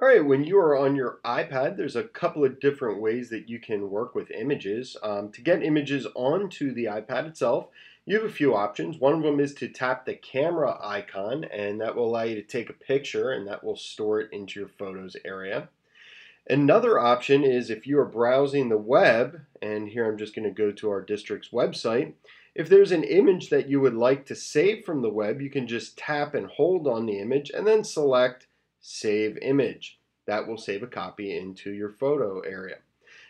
All right, when you are on your iPad, there's a couple of different ways that you can work with images. Um, to get images onto the iPad itself, you have a few options. One of them is to tap the camera icon, and that will allow you to take a picture, and that will store it into your Photos area. Another option is if you are browsing the web, and here I'm just going to go to our district's website, if there's an image that you would like to save from the web, you can just tap and hold on the image and then select Save Image. That will save a copy into your photo area.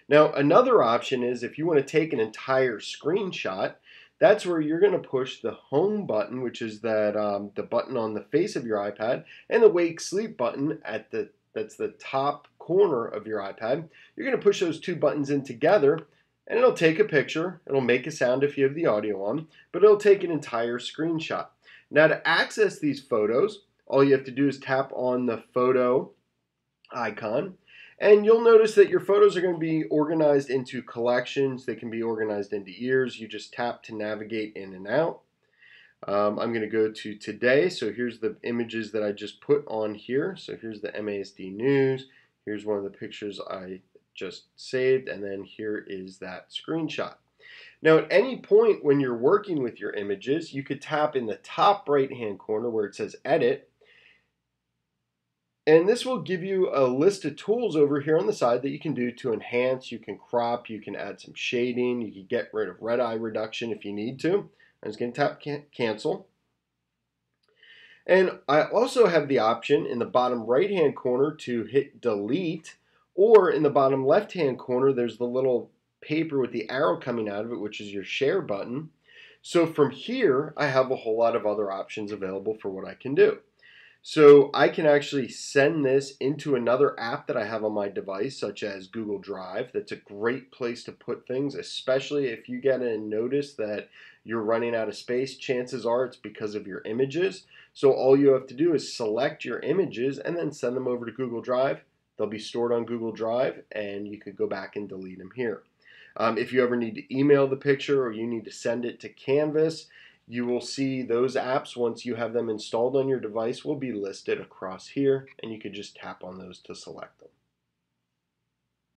Now, another option is if you want to take an entire screenshot, that's where you're going to push the home button, which is that um, the button on the face of your iPad, and the wake sleep button at the that's the top corner of your iPad. You're going to push those two buttons in together, and it'll take a picture. It'll make a sound if you have the audio on, but it'll take an entire screenshot. Now, to access these photos, all you have to do is tap on the photo icon and you'll notice that your photos are going to be organized into collections. They can be organized into years. You just tap to navigate in and out. Um, I'm going to go to today. So here's the images that I just put on here. So here's the MASD news. Here's one of the pictures I just saved. And then here is that screenshot. Now, at any point when you're working with your images, you could tap in the top right hand corner where it says edit and this will give you a list of tools over here on the side that you can do to enhance. You can crop, you can add some shading, you can get rid of red eye reduction if you need to. I'm just going to tap can cancel. And I also have the option in the bottom right hand corner to hit delete or in the bottom left hand corner there's the little paper with the arrow coming out of it which is your share button. So from here I have a whole lot of other options available for what I can do. So I can actually send this into another app that I have on my device, such as Google Drive. That's a great place to put things, especially if you get a notice that you're running out of space. Chances are it's because of your images. So all you have to do is select your images and then send them over to Google Drive. They'll be stored on Google Drive and you could go back and delete them here. Um, if you ever need to email the picture or you need to send it to Canvas, you will see those apps once you have them installed on your device will be listed across here and you can just tap on those to select them.